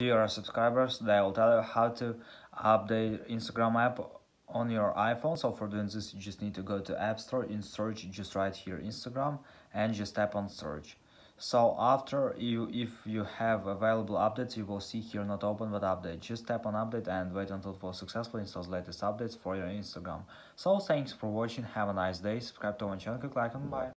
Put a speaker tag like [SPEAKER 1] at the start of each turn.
[SPEAKER 1] Dear subscribers, they will tell you how to update Instagram app on your iPhone. So for doing this, you just need to go to App Store, in search, just right here Instagram, and just tap on search. So after you, if you have available updates, you will see here not open but update. Just tap on update and wait until for will successfully install latest updates for your Instagram. So thanks for watching, have a nice day, subscribe to my channel, click like and bye.